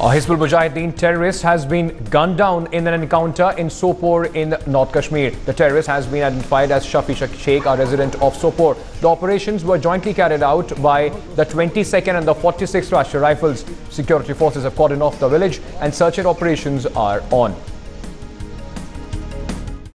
A Hizbul Mujahideen terrorist has been gunned down in an encounter in Sopore in North Kashmir. The terrorist has been identified as Shafi Sheikh, a resident of Sopore. The operations were jointly carried out by the 22nd and the 46th Rashtriya Rifles. Security forces have cordoned off the village and search and operations are on.